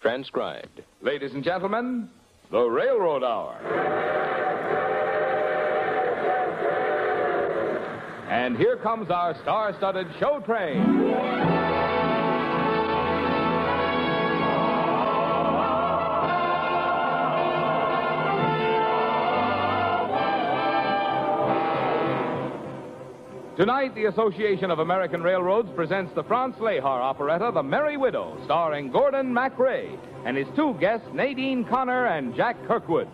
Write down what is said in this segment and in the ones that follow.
Transcribed. Ladies and gentlemen, the Railroad Hour. And here comes our star studded show train. Tonight, the Association of American Railroads presents the Franz Lehar operetta, The Merry Widow, starring Gordon MacRae and his two guests, Nadine Connor and Jack Kirkwood.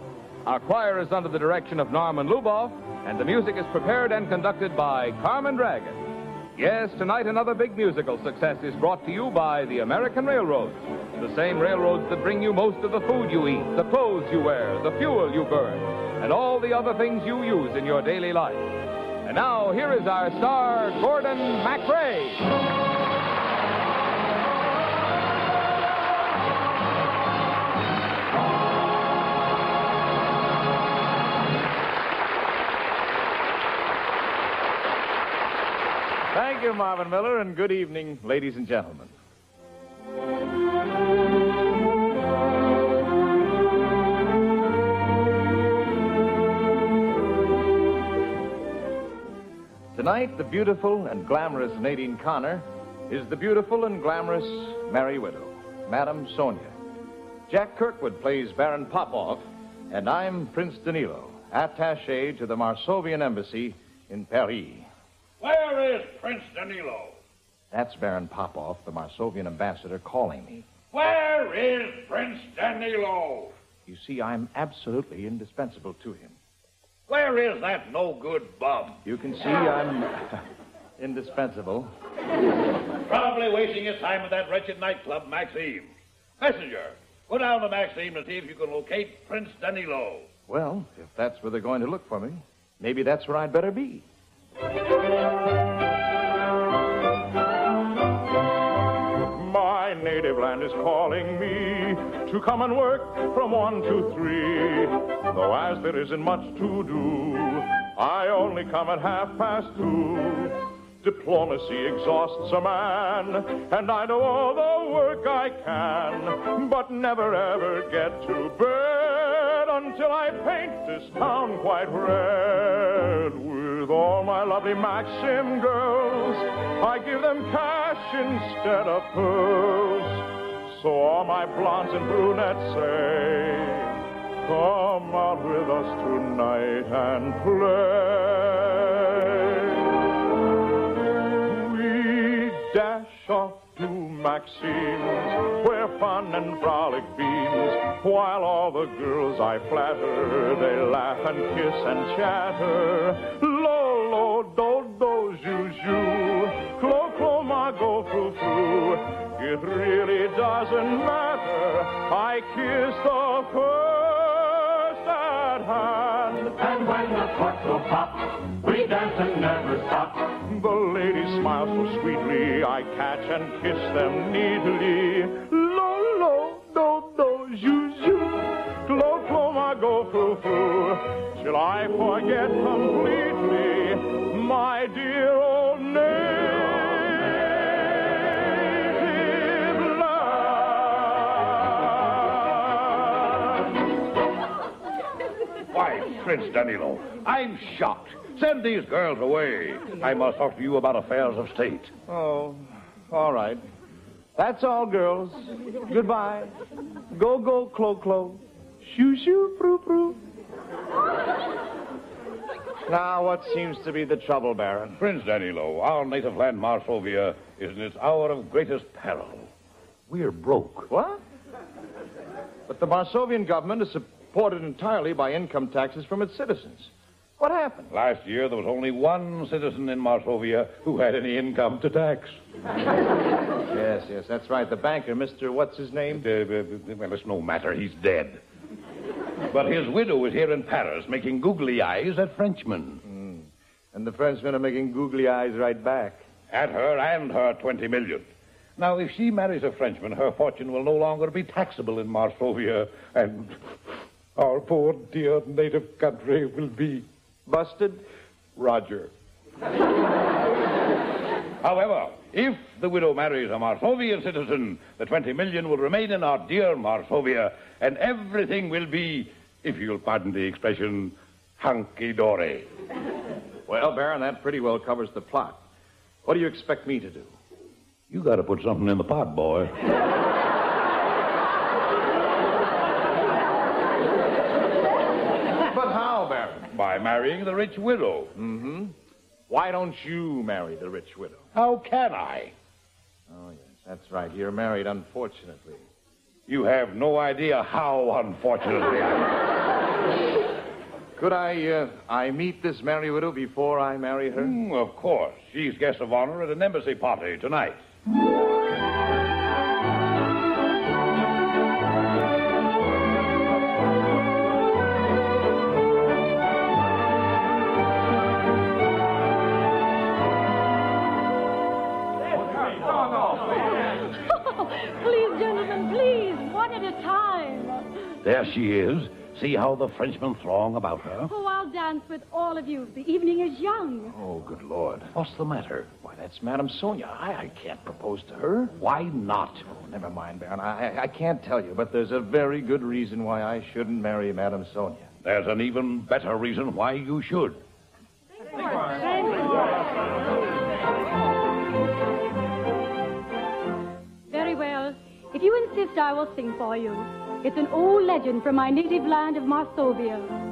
Our choir is under the direction of Norman Luboff, and the music is prepared and conducted by Carmen Dragon. Yes, tonight another big musical success is brought to you by the American Railroads. The same railroads that bring you most of the food you eat, the clothes you wear, the fuel you burn, and all the other things you use in your daily life. And now, here is our star, Gordon MacRae. Thank you, Marvin Miller, and good evening, ladies and gentlemen. Tonight, the beautiful and glamorous Nadine Connor is the beautiful and glamorous Merry Widow, Madame Sonia. Jack Kirkwood plays Baron Popoff, and I'm Prince Danilo, attache to the Marsovian Embassy in Paris. Where is Prince Danilo? That's Baron Popoff, the Marsovian ambassador, calling me. Where is Prince Danilo? You see, I'm absolutely indispensable to him. Where is that no good bum? You can see I'm indispensable. Probably wasting his time at that wretched nightclub, Maxim. Messenger, go down to Maxim to see if you can locate Prince Danilo. Well, if that's where they're going to look for me, maybe that's where I'd better be. Native land is calling me to come and work from one to three. Though as there isn't much to do, I only come at half past two. Diplomacy exhausts a man, and I know all the work I can, but never ever get to bed until I paint this town quite red. With all my lovely Maxim girls, I give them cash instead of pearls. So all my blondes and brunettes say, Come out with us tonight and play. We dash off to Maxim's, where fun and frolic beams, while all the girls I flatter, they laugh and kiss and chatter. Lo, lo, do, do, ju, ju, It really doesn't matter. I kiss the first at hand. And when the corks go pop, we dance and never stop. The ladies smile so sweetly, I catch and kiss them neatly. Lo, lo, do, do, ju, ju, clo, clo, ma, go, foo, foo. Till I forget completely my dear old native Prince Danilo, I'm shocked. Send these girls away. I must talk to you about affairs of state. Oh, all right. That's all, girls. Goodbye. Go, go, clo, clo. Shoo, shoo, proo, proo. Now, what seems to be the trouble, Baron? Prince Danilo, our native land, Marsovia, is in its hour of greatest peril. We're broke. What? But the Marsovian government is supported entirely by income taxes from its citizens. What happened? Last year, there was only one citizen in Marsovia who had any income to tax. Yes, yes, that's right. The banker, Mr. What's his name? Uh, uh, well, it's no matter. He's dead. But his widow is here in Paris making googly eyes at Frenchmen. And the Frenchmen are making googly eyes right back. At her and her 20 million. Now, if she marries a Frenchman, her fortune will no longer be taxable in Marsovia, and our poor dear native country will be Busted? Roger. However, if the widow marries a Marsovian citizen, the 20 million will remain in our dear Marsovia, and everything will be, if you'll pardon the expression, hunky-dory. Well, Baron, that pretty well covers the plot. What do you expect me to do? You got to put something in the pot, boy. But how, Baron? By marrying the rich widow. Mm-hmm. Why don't you marry the rich widow? How can I? Oh, yes, that's right. You're married, unfortunately. You have no idea how unfortunately I Could I, uh, I meet this merry widow before I marry her? Mm, of course. She's guest of honor at an embassy party tonight. There she is. See how the Frenchmen throng about her? Oh, I'll dance with all of you. The evening is young. Oh, good Lord. What's the matter? Why, that's Madame Sonia. I, I can't propose to her. Why not? Oh, never mind, Baron. I, I, I can't tell you, but there's a very good reason why I shouldn't marry Madame Sonia. There's an even better reason why you should. Very well. If you insist, I will sing for you. It's an old legend from my native land of Marsovia.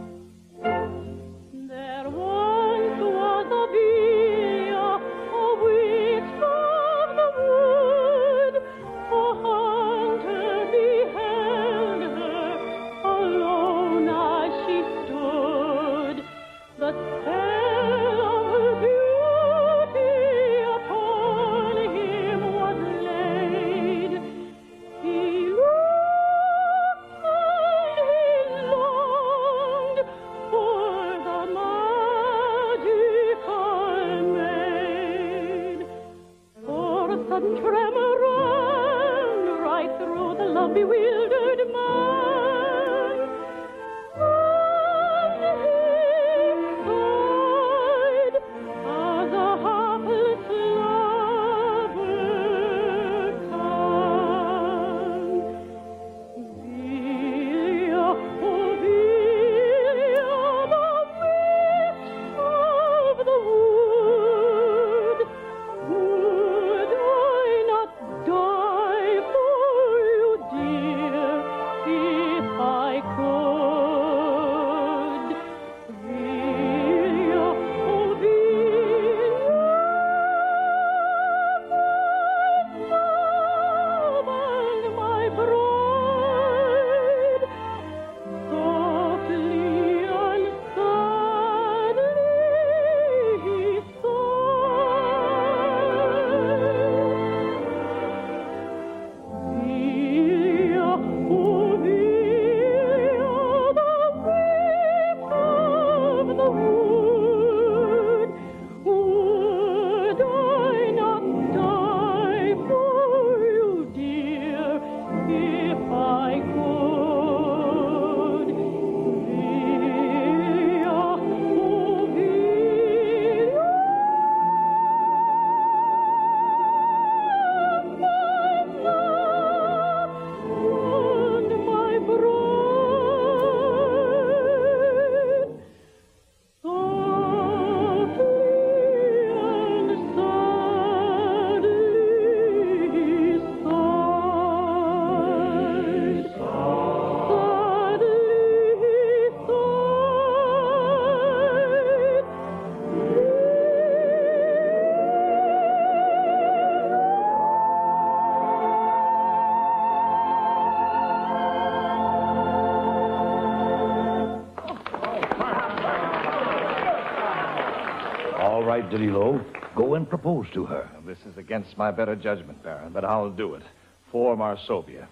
Right, Danilo. Go and propose to her. Now, this is against my better judgment, Baron, but I'll do it. For Marsovia.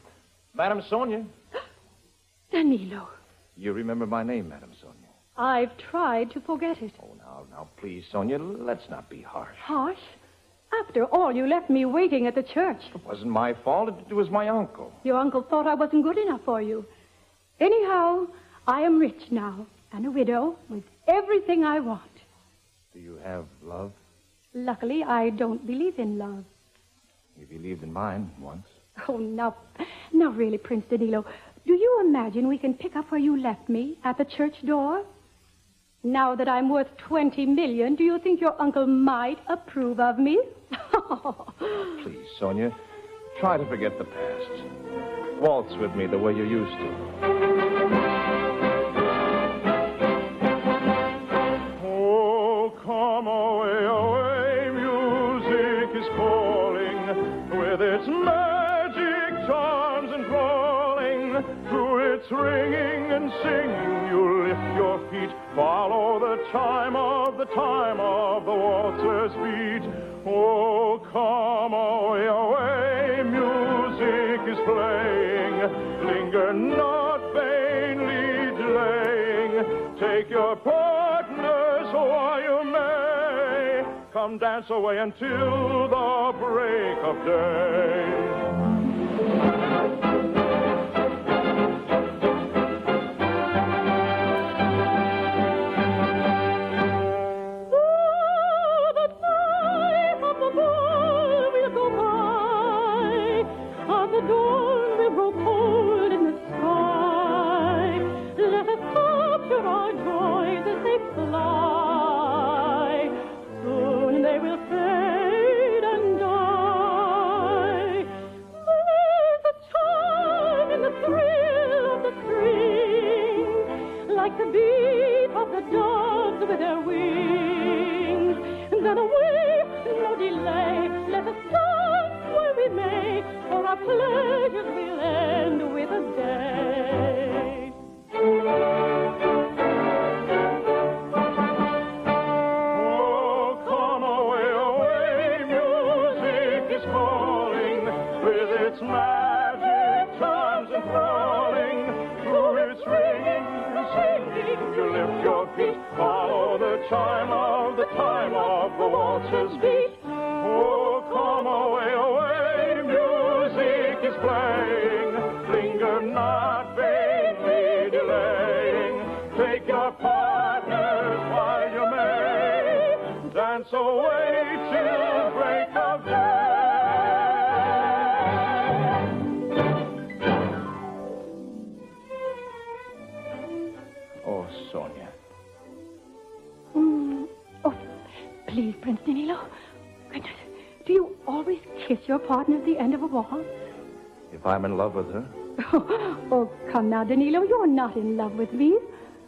Madame Sonia. Danilo, You remember my name, Madame Sonia. I've tried to forget it. Oh, now, now, please, Sonia, let's not be harsh. Harsh? After all, you left me waiting at the church. It wasn't my fault. It, it was my uncle. Your uncle thought I wasn't good enough for you. Anyhow, I am rich now and a widow with everything I want. Do you have love? Luckily, I don't believe in love. You believed in mine once. Oh, now, now really, Prince Danilo, do you imagine we can pick up where you left me at the church door? Now that I'm worth 20 million, do you think your uncle might approve of me? Please, Sonia, try to forget the past. Waltz with me the way you used to. And singing, you lift your feet, follow the chime of the time of the waltzer's beat. Oh, come oh, away, away, music is playing. Linger not vainly delaying. Take your partners oh, while you may. Come dance away until the break of day. Time of the waltzer's beat. Oh, come away, away, music is playing. Prince Danilo. Goodness, do you always kiss your partner at the end of a waltz? If I'm in love with her, Oh, come now, Danilo, you're not in love with me.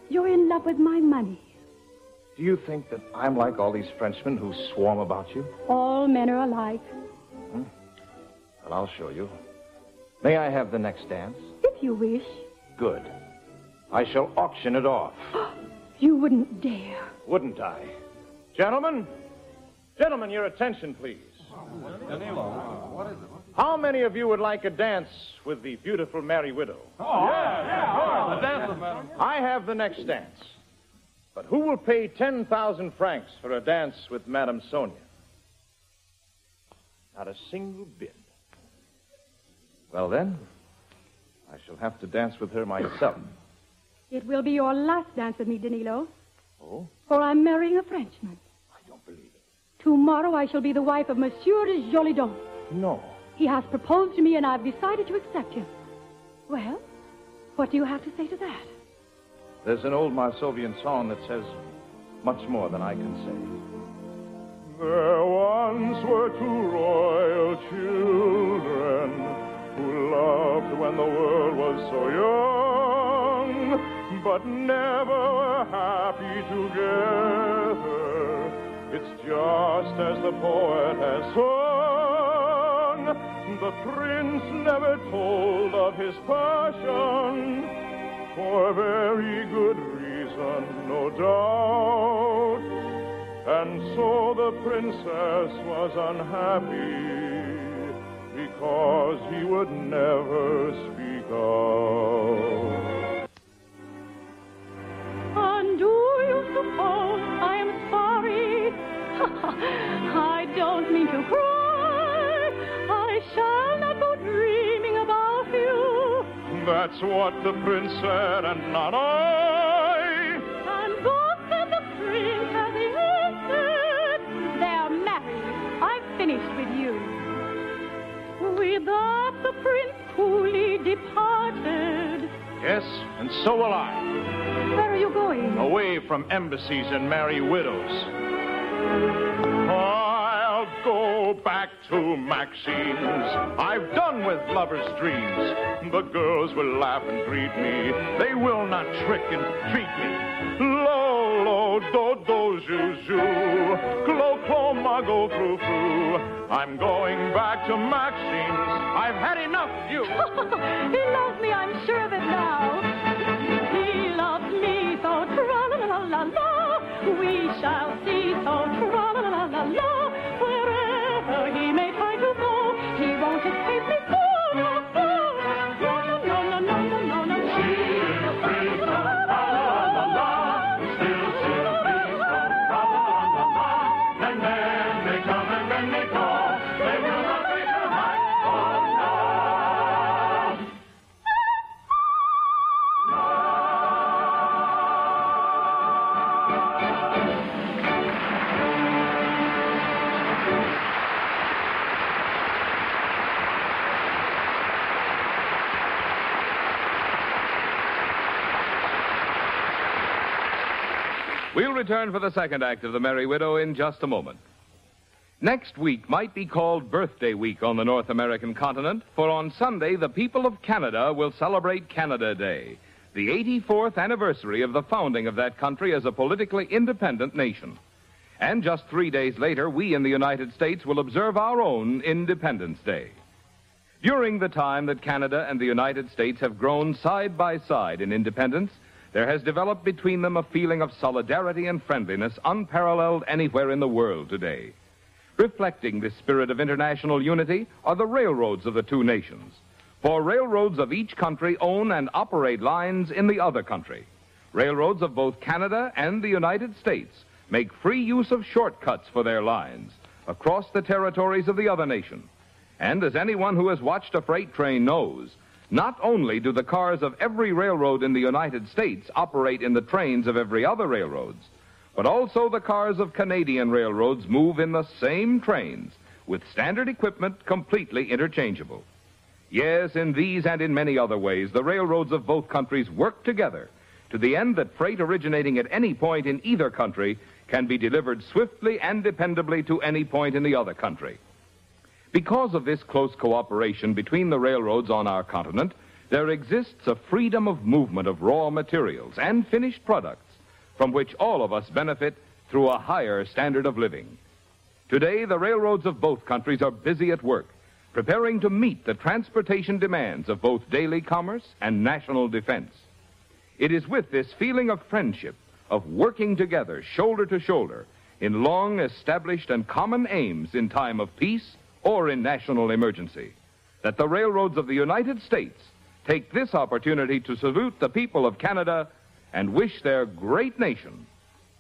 You're in love with my money. do you think that I'm like all these Frenchmen who swarm about you? All men are alike. Hmm? Well, I'll show you. May I have the next dance? If you wish. Good. I shall auction it off. You wouldn't dare. Wouldn't I? Gentlemen, gentlemen, your attention, please. Danilo, what is it? How many of you would like a dance with the beautiful Merry Widow? Oh, yeah, yeah, yeah, yeah. I have the next dance. But who will pay 10,000 francs for a dance with Madame Sonia? Not a single bid. Well, then, I shall have to dance with her myself. It will be your last dance with me, Danilo. Oh? For I'm marrying a Frenchman. I don't believe it. Tomorrow I shall be the wife of Monsieur de Jolidon. No. He has proposed to me and I've decided to accept him. Well, what do you have to say to that? There's an old Marsovian song that says much more than I can say. There once were two royal children who loved when the world was so young, but never were happy together. It's just as the poet has sung. The prince never told of his passion, for a very good reason, no doubt. And so the princess was unhappy because he would never speak out. I don't mean to cry. I shall not go dreaming about you. That's what the prince said, and not I. And both and the prince have the answered. They're married. I'm finished with you. With that, the prince coolly departed. Yes, and so will I. Where are you going? Away from embassies and merry widows. I'll go back to Maxim's. I've done with lovers' dreams. The girls will laugh and greet me. They will not trick and treat me. Lo, lo, do, do, ju, ju. Clo, clo, ma, go, fru, fru. I'm going back to Maxim's. I've had enough, of you. he loves me, I'm sure return for the second act of The Merry Widow in just a moment. Next week might be called Birthday Week on the North American continent, for on Sunday, the people of Canada will celebrate Canada Day, the 84th anniversary of the founding of that country as a politically independent nation. And just three days later, we in the United States will observe our own Independence Day. During the time that Canada and the United States have grown side by side in independence, there has developed between them a feeling of solidarity and friendliness unparalleled anywhere in the world today. Reflecting this spirit of international unity are the railroads of the two nations. For railroads of each country own and operate lines in the other country. Railroads of both Canada and the United States make free use of shortcuts for their lines across the territories of the other nation. And as anyone who has watched a freight train knows, not only do the cars of every railroad in the United States operate in the trains of every other railroads, but also the cars of Canadian railroads move in the same trains with standard equipment completely interchangeable. Yes, in these and in many other ways, the railroads of both countries work together to the end that freight originating at any point in either country can be delivered swiftly and dependably to any point in the other country. Because of this close cooperation between the railroads on our continent, there exists a freedom of movement of raw materials and finished products from which all of us benefit through a higher standard of living. Today, the railroads of both countries are busy at work, preparing to meet the transportation demands of both daily commerce and national defense. It is with this feeling of friendship, of working together, shoulder to shoulder, in long established and common aims in time of peace or in national emergency, that the railroads of the United States take this opportunity to salute the people of Canada and wish their great nation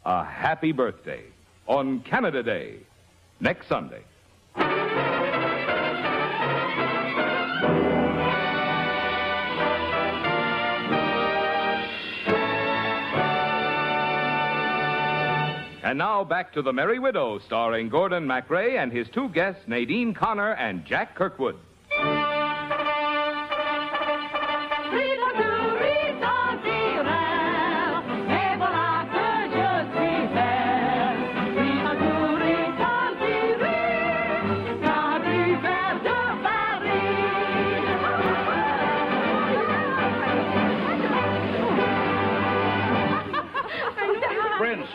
a happy birthday on Canada Day next Sunday. And now back to The Merry Widow, starring Gordon MacRae and his two guests, Nadine Connor and Jack Kirkwood.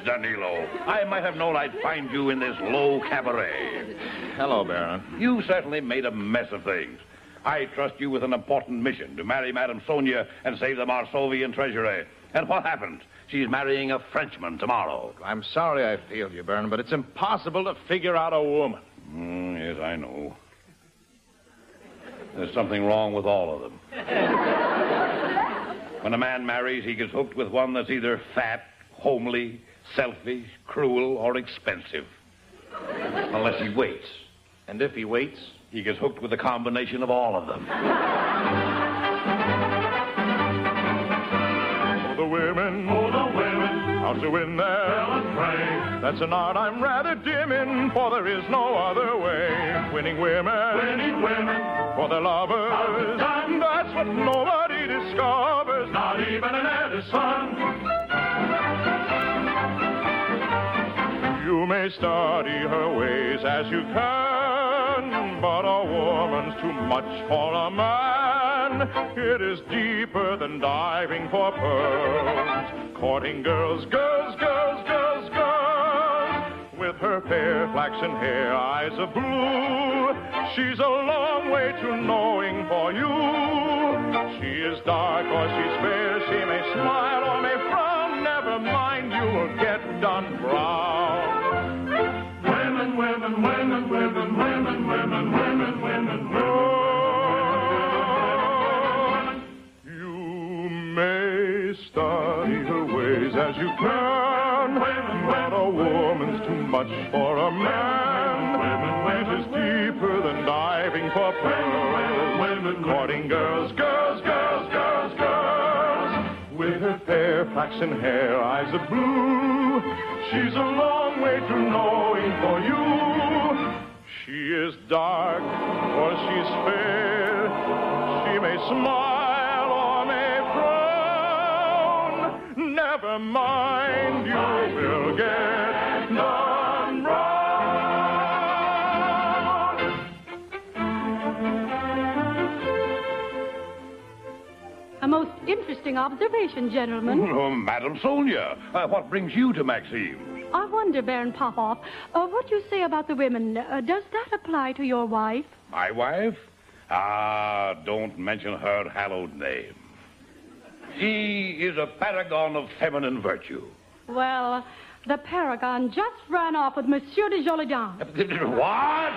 Danilo, I might have known I'd find you in this low cabaret. Hello, Baron. You certainly made a mess of things. I trust you with an important mission to marry Madame Sonia and save the Marsovian treasury. And what happened? She's marrying a Frenchman tomorrow. I'm sorry I failed you, Baron, but it's impossible to figure out a woman. Mm, yes, I know. There's something wrong with all of them. when a man marries, he gets hooked with one that's either fat, homely, selfish, cruel, or expensive. Unless he waits. And if he waits, He gets hooked with a combination of all of them. For the women, Oh, the women How to win Tell them. us pray. That's an art I'm rather dim in, for there is no other way. Winning women, Winning women, for their lovers, Thousand times. that's what nobody discovers. not even an Edison. You may study her ways as you can, but a woman's too much for a man. It is deeper than diving for pearls. Courting girls, girls, girls, girls, girls. With her fair flaxen hair, eyes of blue, she's a long way to knowing for you. She is dark or she's fair, she may smile or may frown. Never mind, you will get done brown. May study her ways as you can, but a woman's too much for a man. It is deeper than diving for pearls. Courting girls, girls, girls, girls, girls. With her fair flaxen hair, eyes of blue, she's a long way to knowing for you. She is dark or she's fair. She may smile Never mind, you will get done brown. A most interesting observation, gentlemen. Oh, Madam Sonia, uh, what brings you to Maxim's? I wonder, Baron Popoff, uh, what you say about the women, uh, does that apply to your wife? My wife? Ah, don't mention her hallowed name. She is a paragon of feminine virtue. Well, the paragon just ran off with Monsieur de Jolidon. What?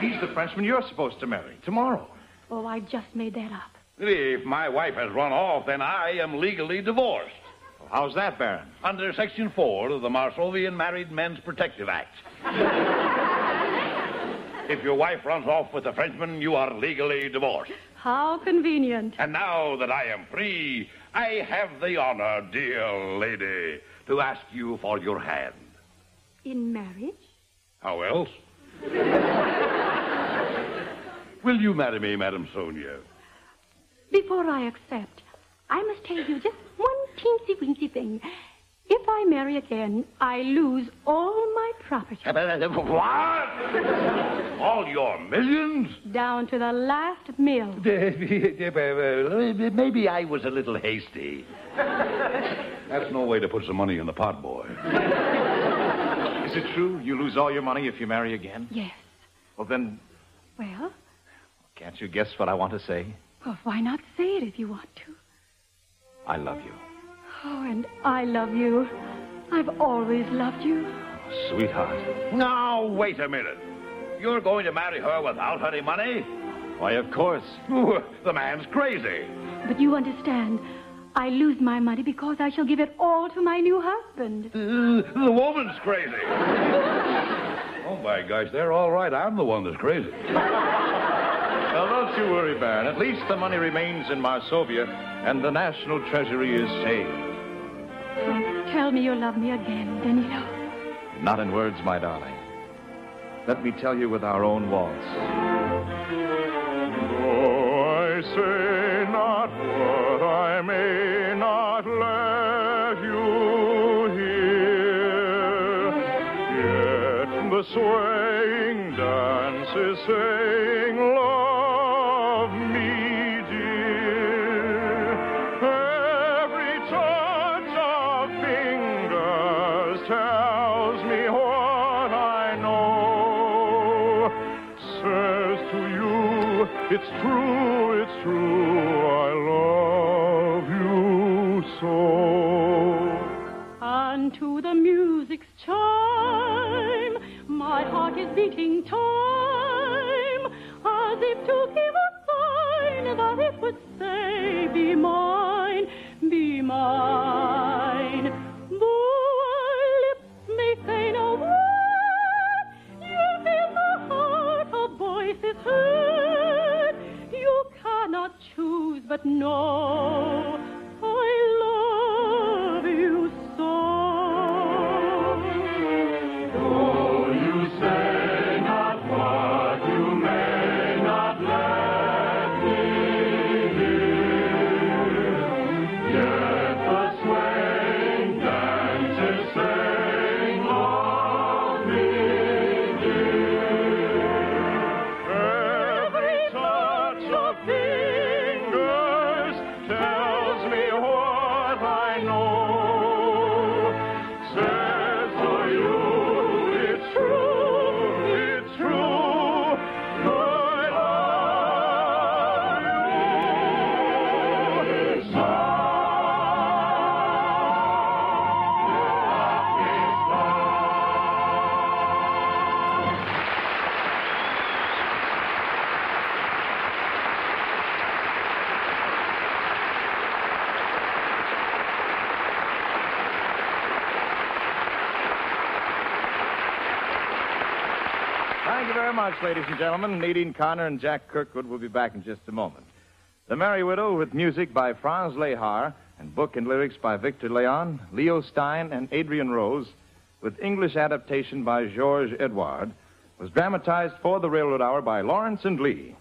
He's the Frenchman you're supposed to marry tomorrow. Oh, I just made that up. If my wife has run off, then I am legally divorced. How's that, Baron? Under Section 4 of the Marsovian Married Men's Protective Act. if your wife runs off with a Frenchman, you are legally divorced. How convenient. And now that I am free, I have the honor, dear lady, to ask you for your hand. In marriage? How else? Will you marry me, Madam Sonia? Before I accept, I must tell you just one teensy weensy thing. If I marry again, I lose all my property. Eh, uh, what? All your millions? Down to the last mill. Maybe I was a little hasty. That's no way to put some money in the pot, boy. Is it true you lose all your money if you marry again? Yes. Well, then, Well, can't you guess what I want to say? well, why not say it if you want to? I love you. Oh, and I love you. I've always loved you. Sweetheart. Now, wait a minute. You're going to marry her without any money? Why, of course. Ooh, the man's crazy. But you understand, I lose my money because I shall give it all to my new husband. Uh, the woman's crazy. oh, my gosh, they're all right. I'm the one that's crazy. Well, don't you worry, Baron. At least the money remains in Marsovia, and the national treasury is safe. Tell me you love me again, Danilo. Not in words, my darling. Let me tell you with our own waltz. Though I say not what I may not let you hear, yet the swaying dance is saying, it's true, it's true, I love you so. And to the music's chime, my heart is beating time, as if to give a sign that it would say, Be mine, but no much, ladies and gentlemen. Nadine Connor and Jack Kirkwood will be back in just a moment. The Merry Widow with music by Franz Lehar and book and lyrics by Victor Leon, Leo Stein, and Adrian Ross, with English adaptation by Georges Edouard, was dramatized for the Railroad Hour by Lawrence and Lee.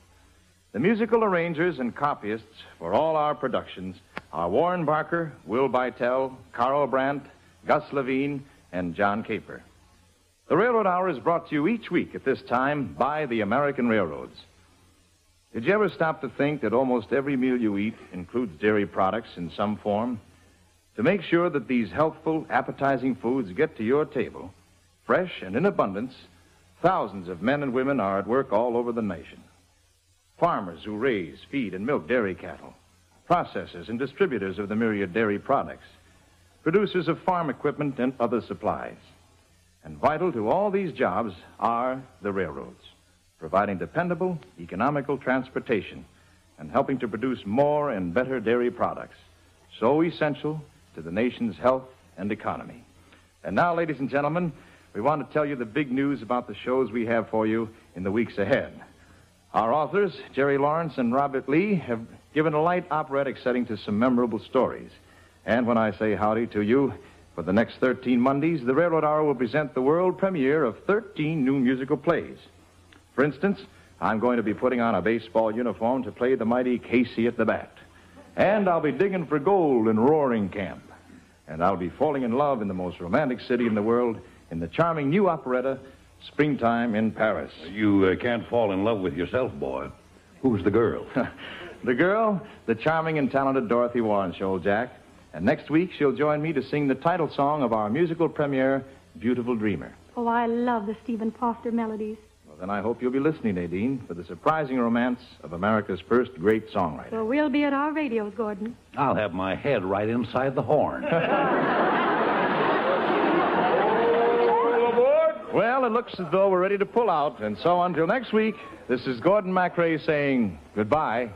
The musical arrangers and copyists for all our productions are Warren Barker, Will Bytel, Carl Brandt, Gus Levine, and John Caper. The Railroad Hour is brought to you each week at this time by the American Railroads. Did you ever stop to think that almost every meal you eat includes dairy products in some form? To make sure that these healthful, appetizing foods get to your table, fresh and in abundance, thousands of men and women are at work all over the nation. Farmers who raise, feed, and milk dairy cattle, processors and distributors of the myriad dairy products, producers of farm equipment and other supplies. And vital to all these jobs are the railroads, providing dependable, economical transportation and helping to produce more and better dairy products, so essential to the nation's health and economy. And now, ladies and gentlemen, we want to tell you the big news about the shows we have for you in the weeks ahead. Our authors, Jerry Lawrence and Robert Lee, have given a light operatic setting to some memorable stories. And when I say howdy to you, for the next 13 Mondays, the Railroad Hour will present the world premiere of 13 new musical plays. For instance, I'm going to be putting on a baseball uniform to play the mighty Casey at the bat. And I'll be digging for gold in Roaring Camp. And I'll be falling in love in the most romantic city in the world in the charming new operetta, Springtime in Paris. You uh, can't fall in love with yourself, boy. Who's the girl? the girl, the charming and talented Dorothy Warenskjold, Jack. And next week, she'll join me to sing the title song of our musical premiere, Beautiful Dreamer. Oh, I love the Stephen Foster melodies. Well, then I hope you'll be listening, Nadine, for the surprising romance of America's first great songwriter. Well, we'll be at our radios, Gordon. I'll have my head right inside the horn. Well, it looks as though we're ready to pull out. And so until next week, this is Gordon MacRae saying goodbye.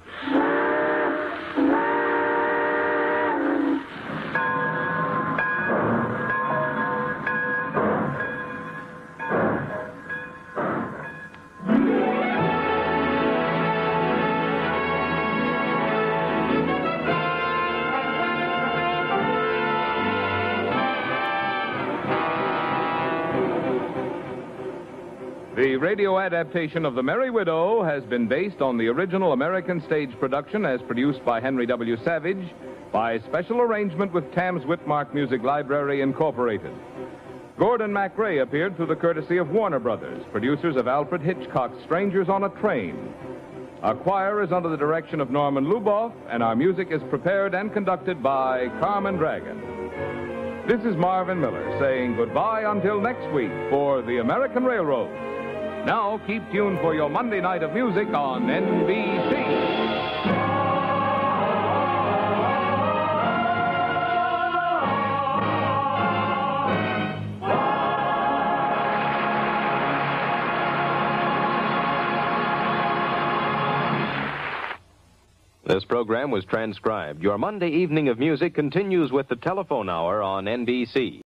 Radio adaptation of The Merry Widow has been based on the original American stage production as produced by Henry W. Savage by special arrangement with Tams Witmark Music Library, Incorporated. Gordon MacRae appeared through the courtesy of Warner Brothers, producers of Alfred Hitchcock's Strangers on a Train. Our choir is under the direction of Norman Luboff, and our music is prepared and conducted by Carmen Dragon. This is Marvin Miller saying goodbye until next week for the American Railroad. Now keep tuned for your Monday night of music on NBC. This program was transcribed. Your Monday evening of music continues with the telephone hour on NBC.